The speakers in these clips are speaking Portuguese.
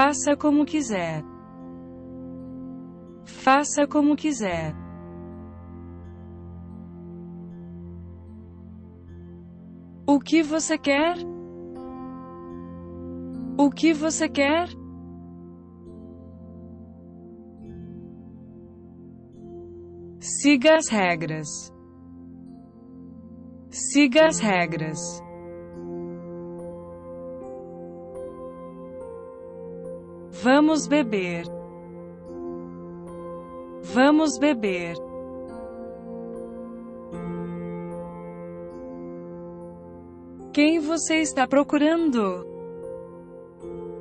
Faça como quiser. Faça como quiser. O que você quer? O que você quer? Siga as regras. Siga as regras. Vamos beber. Vamos beber. Quem você está procurando?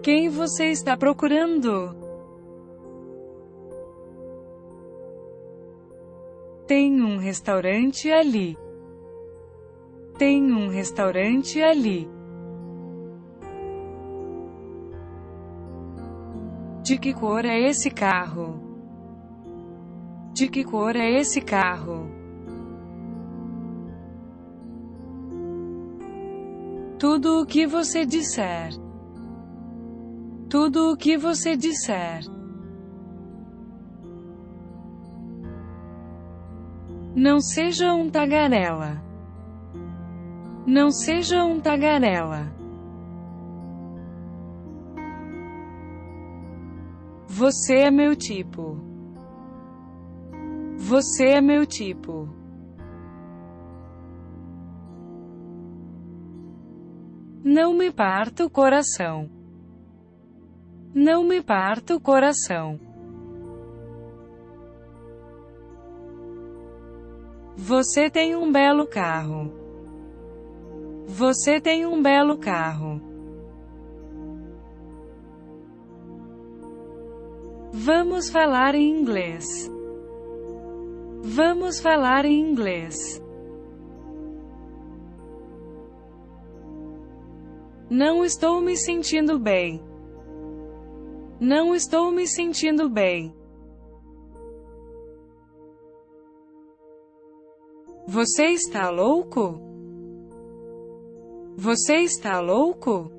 Quem você está procurando? Tem um restaurante ali. Tem um restaurante ali. De que cor é esse carro? De que cor é esse carro? Tudo o que você disser. Tudo o que você disser. Não seja um tagarela. Não seja um tagarela. Você é meu tipo. Você é meu tipo. Não me parta o coração. Não me parta o coração. Você tem um belo carro. Você tem um belo carro. Vamos falar em inglês. Vamos falar em inglês. Não estou me sentindo bem. Não estou me sentindo bem. Você está louco? Você está louco?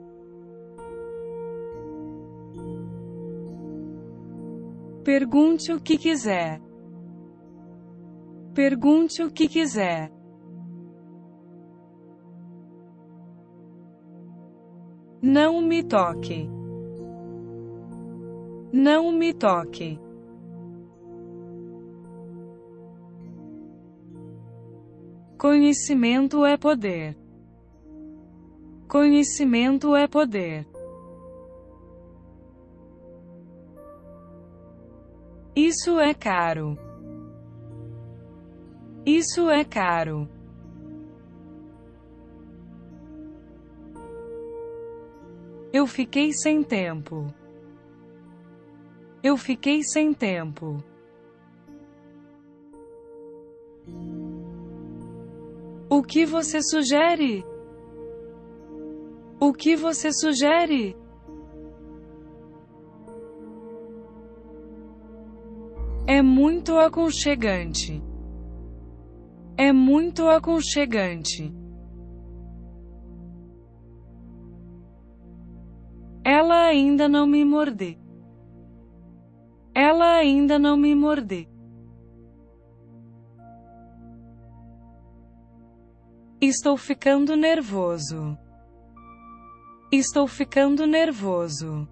Pergunte o que quiser. Pergunte o que quiser. Não me toque. Não me toque. Conhecimento é poder. Conhecimento é poder. Isso é caro. Isso é caro. Eu fiquei sem tempo. Eu fiquei sem tempo. O que você sugere? O que você sugere? Muito aconchegante. É muito aconchegante. Ela ainda não me mordeu. Ela ainda não me mordeu. Estou ficando nervoso. Estou ficando nervoso.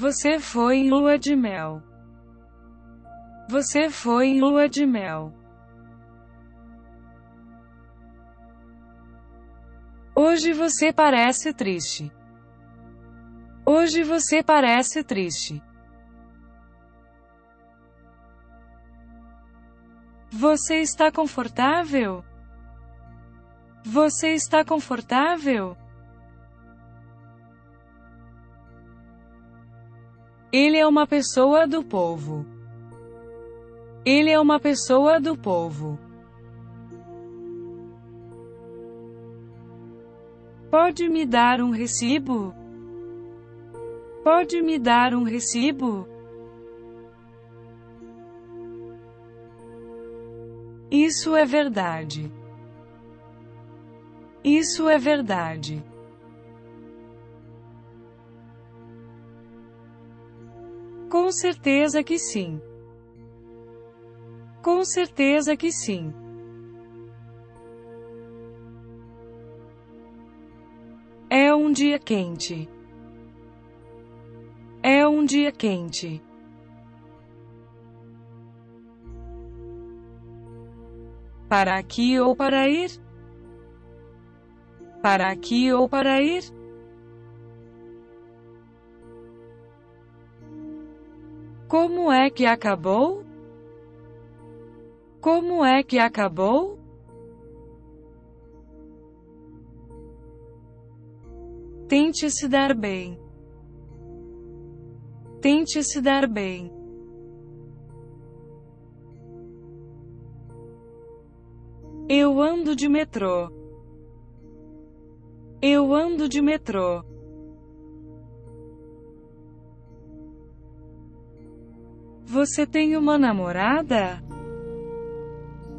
Você foi em lua de mel. Você foi em lua de mel. Hoje você parece triste. Hoje você parece triste. Você está confortável? Você está confortável? Ele é uma pessoa do povo. Ele é uma pessoa do povo. Pode me dar um recibo? Pode me dar um recibo? Isso é verdade. Isso é verdade. Com certeza que sim. Com certeza que sim. É um dia quente. É um dia quente. Para aqui ou para ir? Para aqui ou para ir? Como é que acabou? Como é que acabou? Tente se dar bem. Tente se dar bem. Eu ando de metrô. Eu ando de metrô. Você tem uma namorada?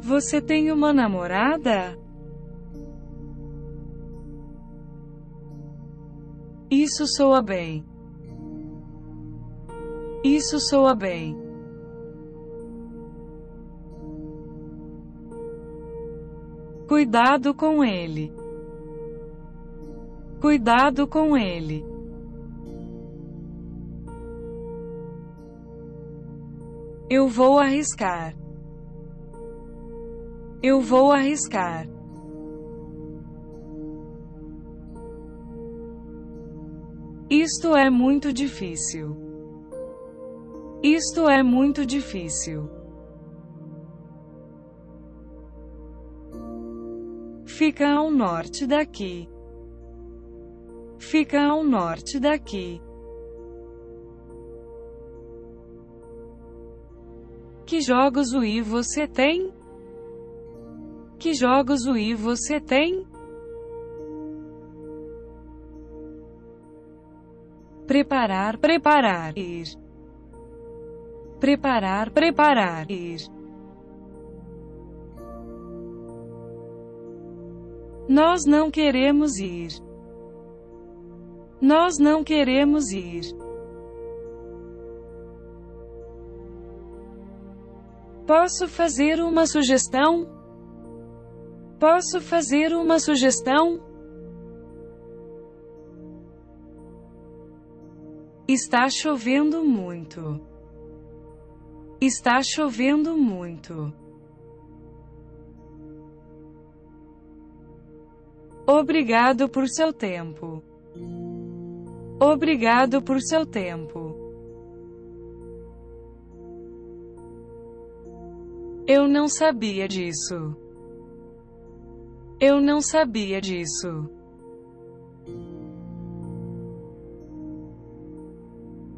Você tem uma namorada? Isso soa bem. Isso soa bem. Cuidado com ele. Cuidado com ele. Eu vou arriscar. Eu vou arriscar. Isto é muito difícil. Isto é muito difícil. Fica ao norte daqui. Fica ao norte daqui. Que jogos Wii você tem? Que jogos Wii você tem? Preparar, preparar, ir. Preparar, preparar, ir. Nós não queremos ir. Nós não queremos ir. Posso fazer uma sugestão? Posso fazer uma sugestão? Está chovendo muito. Está chovendo muito. Obrigado por seu tempo. Obrigado por seu tempo. Eu não sabia disso. Eu não sabia disso.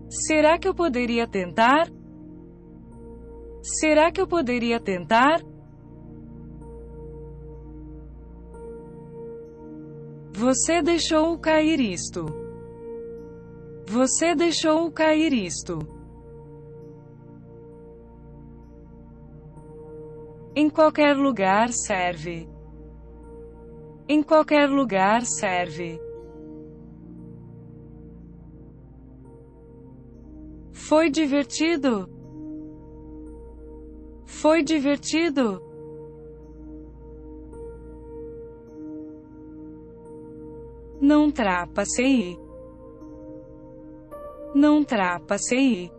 Será que eu poderia tentar? Será que eu poderia tentar? Você deixou cair isto. Você deixou cair isto. Qualquer lugar serve. Em qualquer lugar serve. Foi divertido? Foi divertido? Não trapacei. Não trapacei.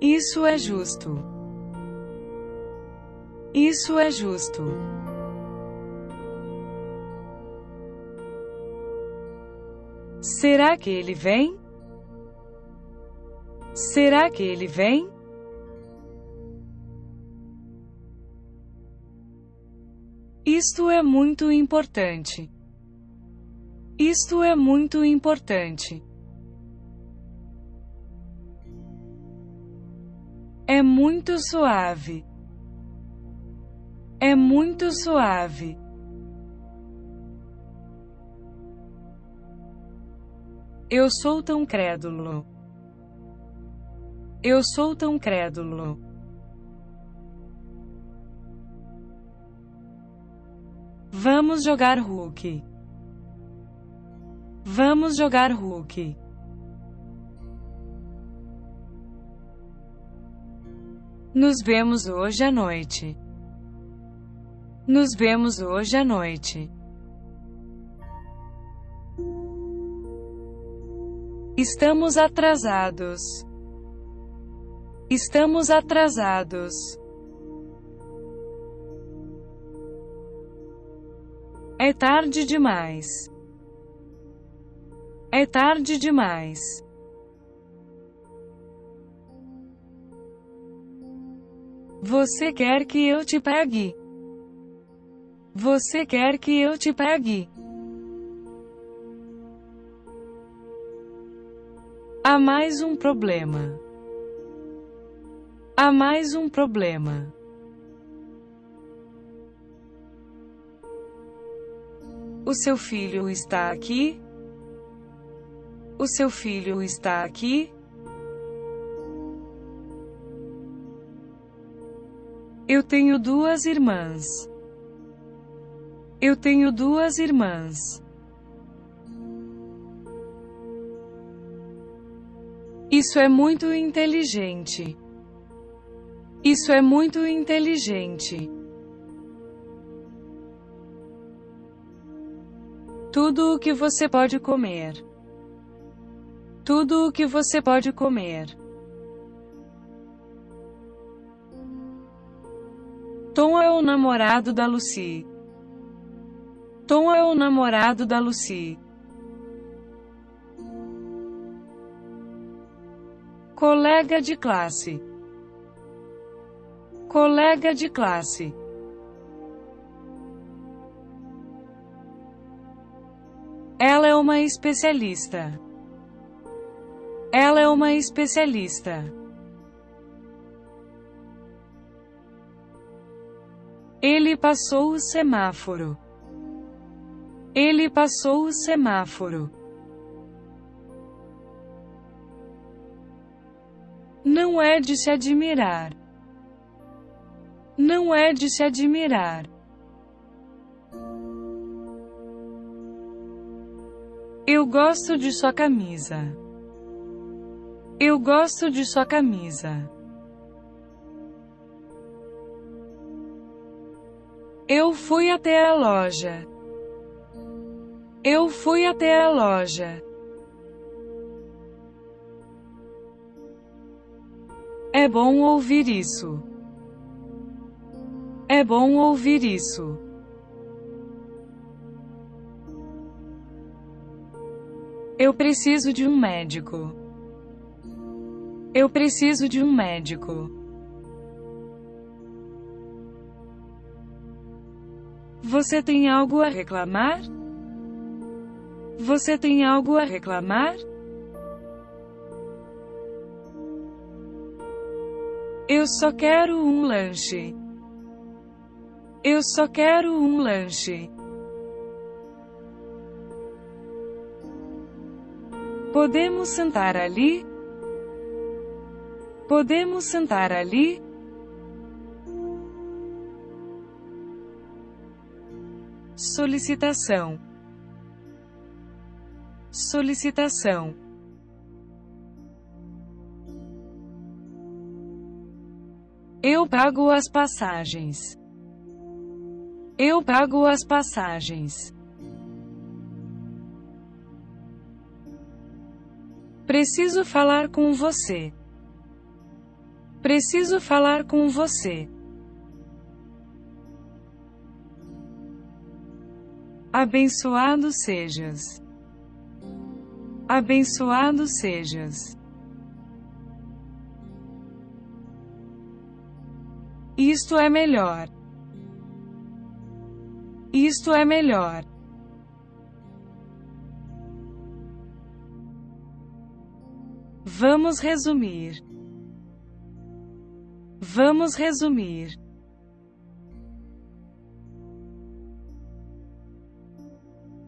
Isso é justo. Isso é justo. Será que ele vem? Será que ele vem? Isto é muito importante. Isto é muito importante. É muito suave. É muito suave. Eu sou tão crédulo. Eu sou tão crédulo. Vamos jogar Hulk. Vamos jogar Hulk. Nos vemos hoje à noite. Nos vemos hoje à noite. Estamos atrasados. Estamos atrasados. É tarde demais. É tarde demais. Você quer que eu te pegue? Você quer que eu te pegue? Há mais um problema. Há mais um problema. O seu filho está aqui? O seu filho está aqui? Eu tenho duas irmãs. Eu tenho duas irmãs. Isso é muito inteligente. Isso é muito inteligente. Tudo o que você pode comer. Tudo o que você pode comer. Tom é o namorado da Lucy. Tom é o namorado da Lucy. Colega de classe. Colega de classe. Ela é uma especialista. Ela é uma especialista. Ele passou o semáforo. Ele passou o semáforo. Não é de se admirar. Não é de se admirar. Eu gosto de sua camisa. Eu gosto de sua camisa. Eu fui até a loja. Eu fui até a loja. É bom ouvir isso. É bom ouvir isso. Eu preciso de um médico. Eu preciso de um médico. Você tem algo a reclamar? Você tem algo a reclamar? Eu só quero um lanche. Eu só quero um lanche. Podemos sentar ali? Podemos sentar ali? Solicitação. Solicitação. Eu pago as passagens. Eu pago as passagens. Preciso falar com você. Preciso falar com você. Abençoado sejas. Abençoado sejas. Isto é melhor. Isto é melhor. Vamos resumir. Vamos resumir.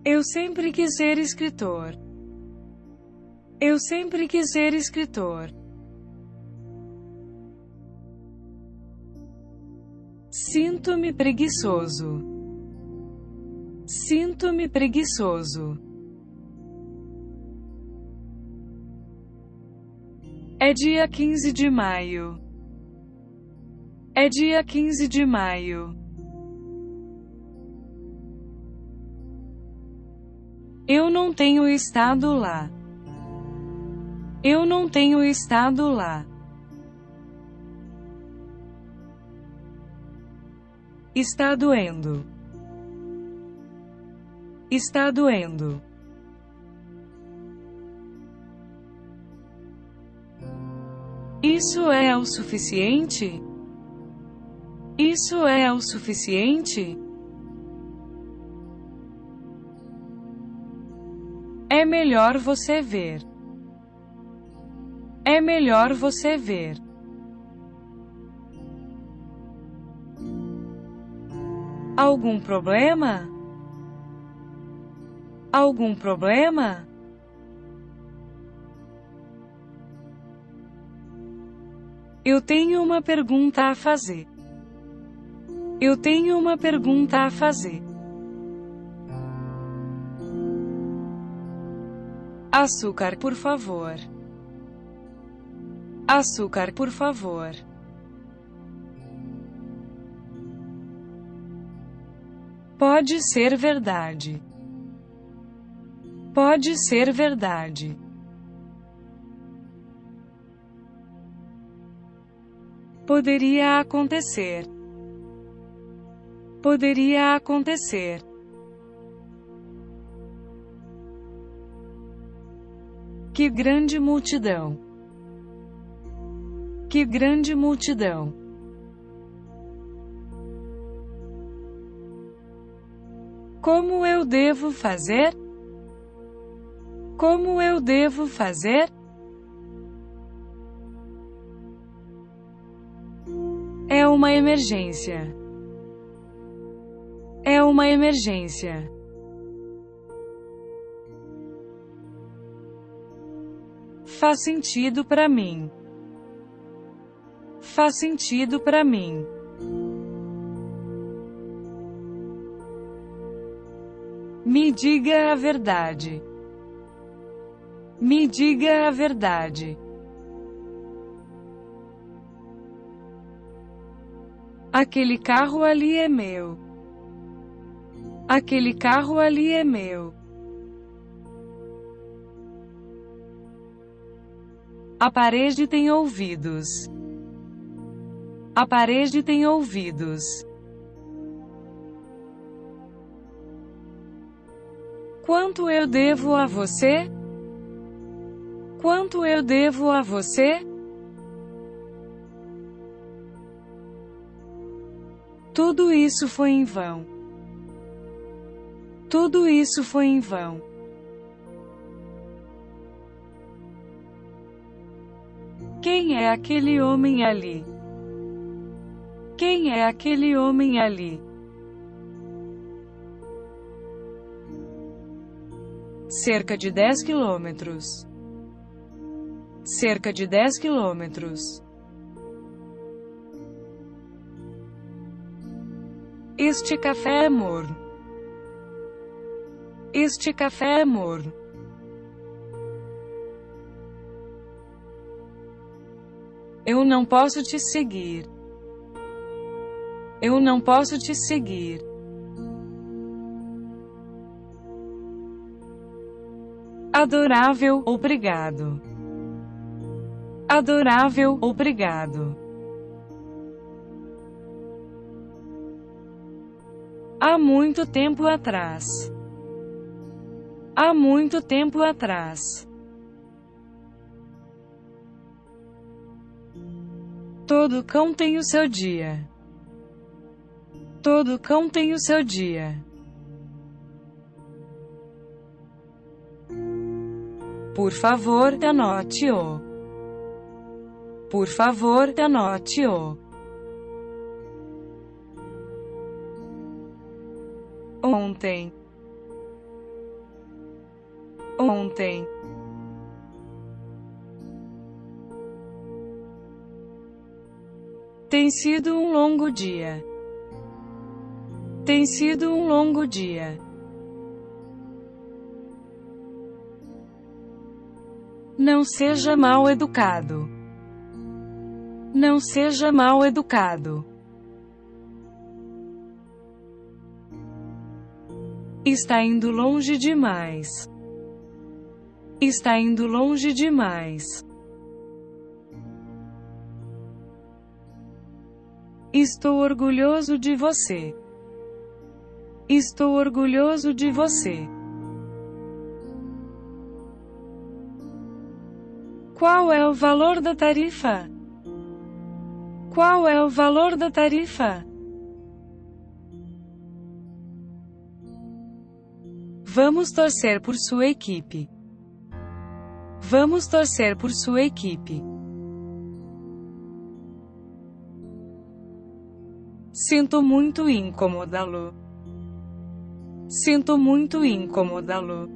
Eu sempre quis ser escritor. Eu sempre quis ser escritor. Sinto-me preguiçoso. Sinto-me preguiçoso. É dia quinze de maio. É dia quinze de maio. Eu não tenho estado lá. Eu não tenho estado lá. Está doendo. Está doendo. Isso é o suficiente? Isso é o suficiente? Melhor você ver. É melhor você ver. Algum problema? Algum problema? Eu tenho uma pergunta a fazer. Eu tenho uma pergunta a fazer. Açúcar, por favor. Açúcar, por favor. Pode ser verdade. Pode ser verdade. Poderia acontecer. Poderia acontecer. Que grande multidão! Que grande multidão! Como eu devo fazer? Como eu devo fazer? É uma emergência. É uma emergência. Faz sentido para mim. Faz sentido para mim. Me diga a verdade. Me diga a verdade. Aquele carro ali é meu. Aquele carro ali é meu. A parede tem ouvidos. A parede tem ouvidos. Quanto eu devo a você? Quanto eu devo a você? Tudo isso foi em vão. Tudo isso foi em vão. Quem é aquele homem ali? Quem é aquele homem ali? Cerca de 10 quilômetros. Cerca de 10 quilômetros. Este café é morno. Este café é morno. Eu não posso te seguir. Eu não posso te seguir. Adorável, obrigado. Adorável, obrigado. Há muito tempo atrás. Há muito tempo atrás. Todo cão tem o seu dia. Todo cão tem o seu dia. Por favor, anote-o. Por favor, anote-o. Ontem. Ontem. Tem sido um longo dia. Tem sido um longo dia. Não seja mal educado. Não seja mal educado. Está indo longe demais. Está indo longe demais. Estou orgulhoso de você. Estou orgulhoso de você. Qual é o valor da tarifa? Qual é o valor da tarifa? Vamos torcer por sua equipe. Vamos torcer por sua equipe. Sinto muito incomodá-lo. Sinto muito incomodá-lo.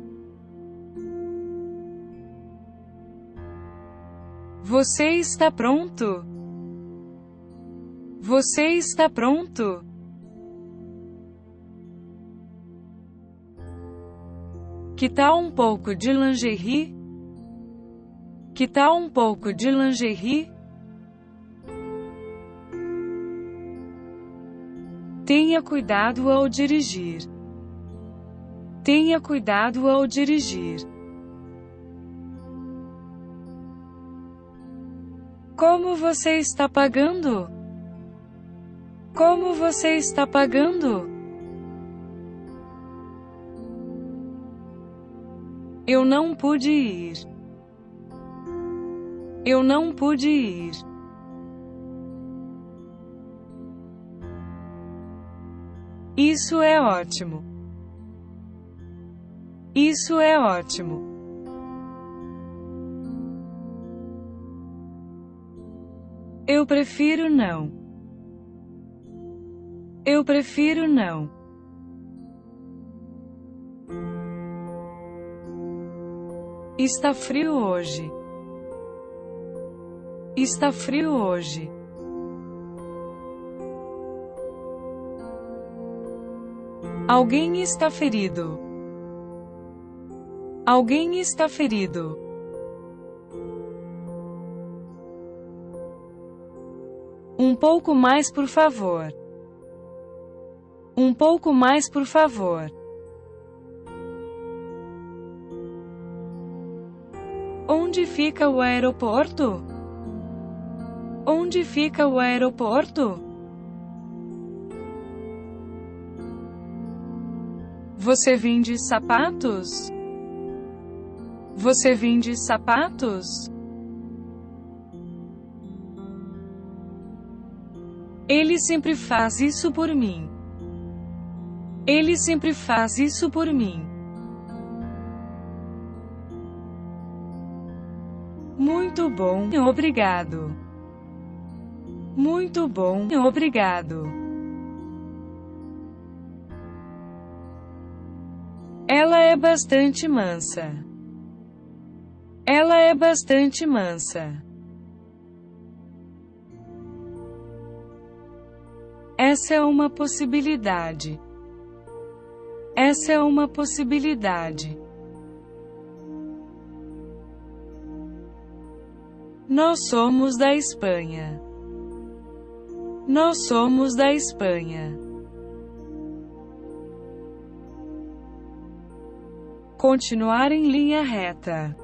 Você está pronto? Você está pronto? Que tal um pouco de lingerie? Que tal um pouco de lingerie? Tenha cuidado ao dirigir. Tenha cuidado ao dirigir. Como você está pagando? Como você está pagando? Eu não pude ir. Eu não pude ir. Isso é ótimo. Isso é ótimo. Eu prefiro não. Eu prefiro não. Está frio hoje. Está frio hoje. Alguém está ferido. Alguém está ferido. Um pouco mais, por favor. Um pouco mais, por favor. Onde fica o aeroporto? Onde fica o aeroporto? Você vende sapatos? Você vende sapatos? Ele sempre faz isso por mim. Ele sempre faz isso por mim. Muito bom, obrigado. Muito bom, obrigado. Ela é bastante mansa. Ela é bastante mansa. Essa é uma possibilidade. Essa é uma possibilidade. Nós somos da Espanha. Nós somos da Espanha. Continuar em linha reta.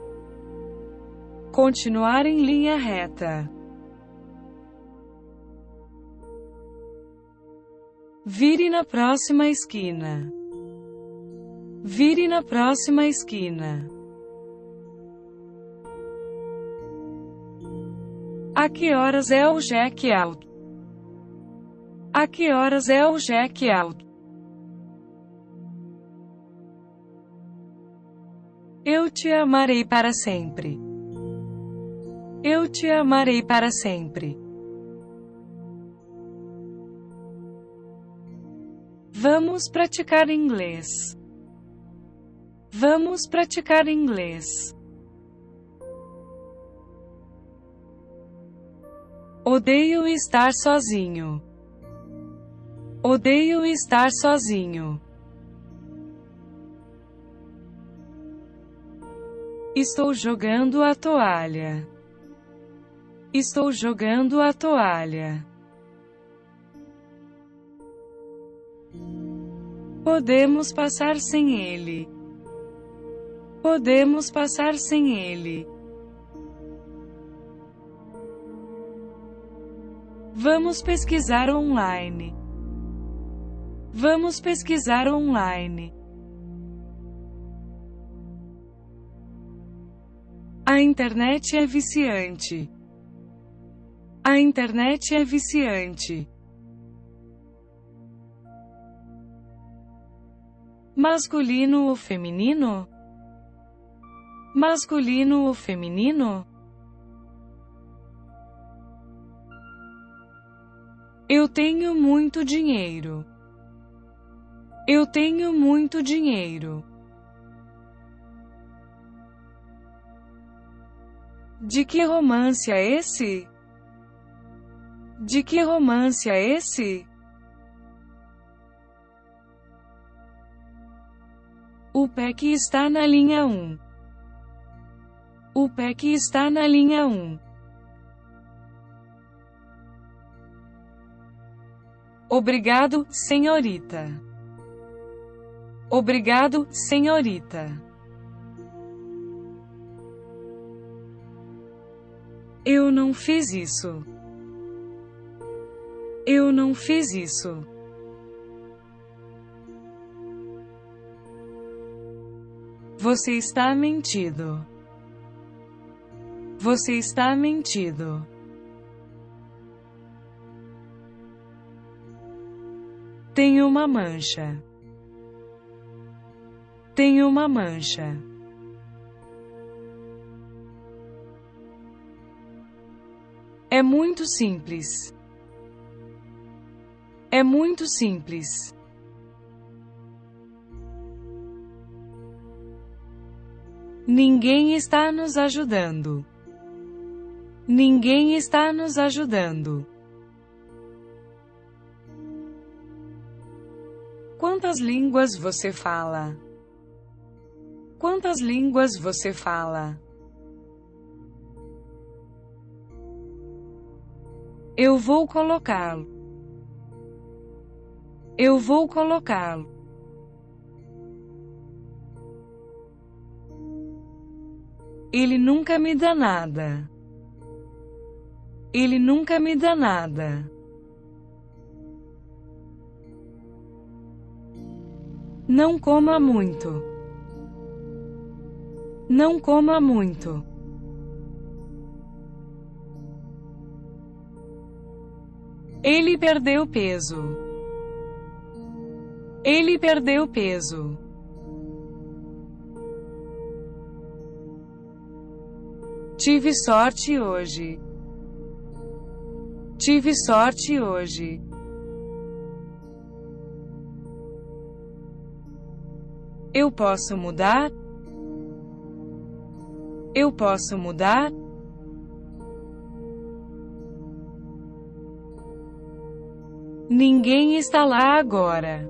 Continuar em linha reta. Vire na próxima esquina. Vire na próxima esquina. A que horas é o check-out? A que horas é o check-out? Eu te amarei para sempre. Eu te amarei para sempre. Vamos praticar inglês. Vamos praticar inglês. Odeio estar sozinho. Odeio estar sozinho. Estou jogando a toalha. Estou jogando a toalha. Podemos passar sem ele. Podemos passar sem ele. Vamos pesquisar online. Vamos pesquisar online. A internet é viciante. A internet é viciante. Masculino ou feminino? Masculino ou feminino? Eu tenho muito dinheiro. Eu tenho muito dinheiro. De que romance é esse? De que romance é esse? O PEC está na linha 1. O PEC está na linha 1. Obrigado, senhorita. Obrigado, senhorita. Eu não fiz isso. Eu não fiz isso. Você está mentindo. Você está mentindo. Tem uma mancha. Tem uma mancha. É muito simples. É muito simples. Ninguém está nos ajudando. Ninguém está nos ajudando. Quantas línguas você fala? Quantas línguas você fala? Eu vou colocá-lo. Eu vou colocá-lo. Ele nunca me dá nada. Ele nunca me dá nada. Não coma muito. Não coma muito. Ele perdeu peso. Ele perdeu peso. Tive sorte hoje. Tive sorte hoje. Eu posso mudar? Eu posso mudar? Ninguém está lá agora.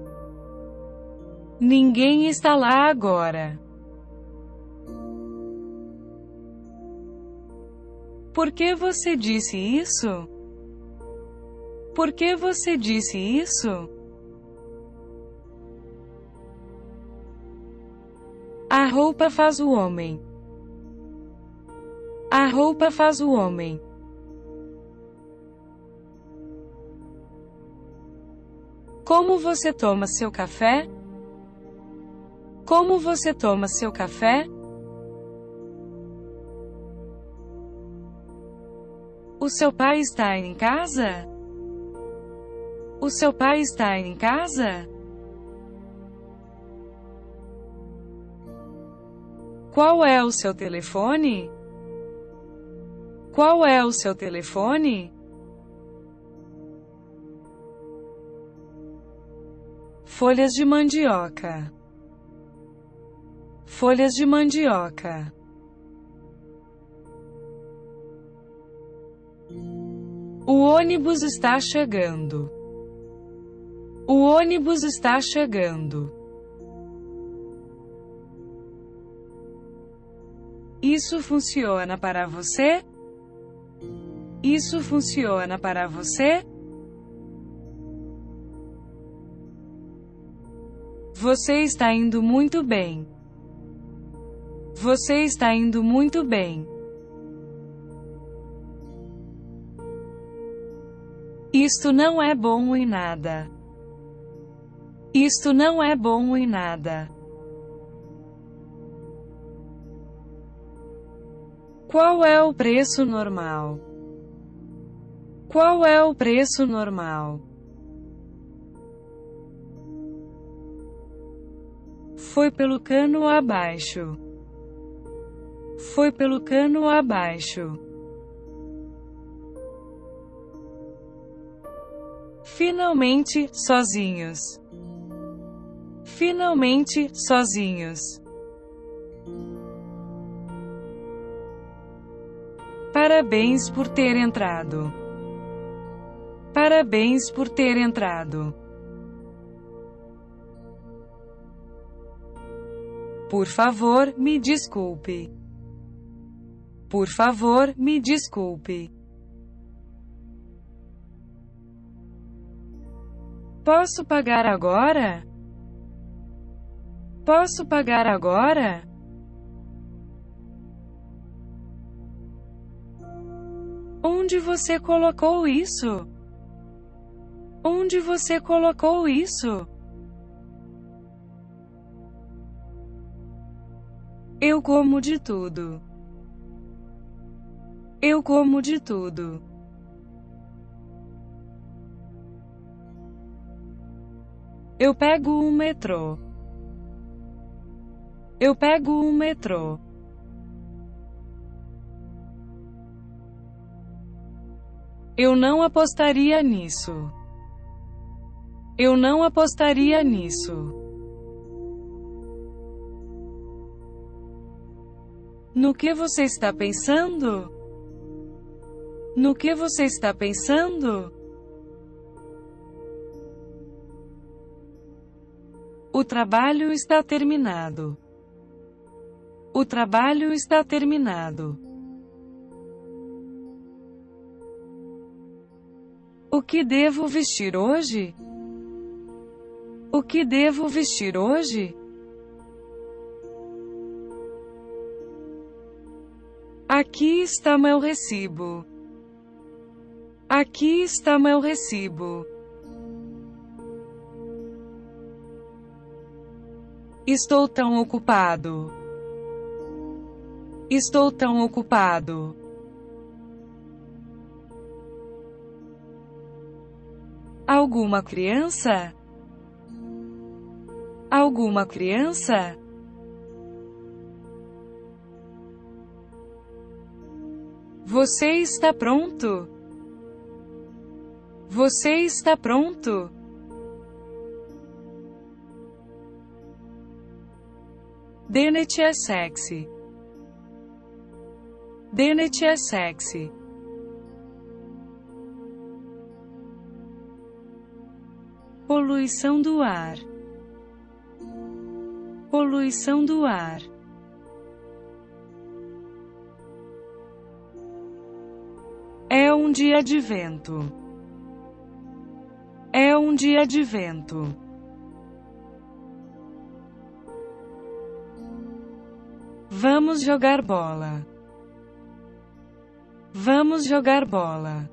Ninguém está lá agora. Por que você disse isso? Por que você disse isso? A roupa faz o homem. A roupa faz o homem. Como você toma seu café? Como você toma seu café? O seu pai está em casa? O seu pai está em casa? Qual é o seu telefone? Qual é o seu telefone? Folhas de mandioca. Folhas de mandioca. O ônibus está chegando. O ônibus está chegando. Isso funciona para você? Isso funciona para você? Você está indo muito bem. Você está indo muito bem. Isto não é bom em nada. Isto não é bom em nada. Qual é o preço normal? Qual é o preço normal? Foi pelo cano abaixo. Foi pelo cano abaixo. Finalmente, sozinhos. Finalmente, sozinhos. Parabéns por ter entrado. Parabéns por ter entrado. Por favor, me desculpe. Por favor, me desculpe. Posso pagar agora? Posso pagar agora? Onde você colocou isso? Onde você colocou isso? Eu como de tudo. Eu como de tudo. Eu pego um metrô. Eu pego um metrô. Eu não apostaria nisso. Eu não apostaria nisso. No que você está pensando? No que você está pensando? O trabalho está terminado. O trabalho está terminado. O que devo vestir hoje? O que devo vestir hoje? Aqui está meu recibo. Aqui está meu recibo. Estou tão ocupado. Estou tão ocupado. Alguma criança? Alguma criança? Você está pronto? Você está pronto? Dennett é sexy. Dennett é sexy. Poluição do ar. Poluição do ar. Um dia de vento. É um dia de vento. Vamos jogar bola. Vamos jogar bola.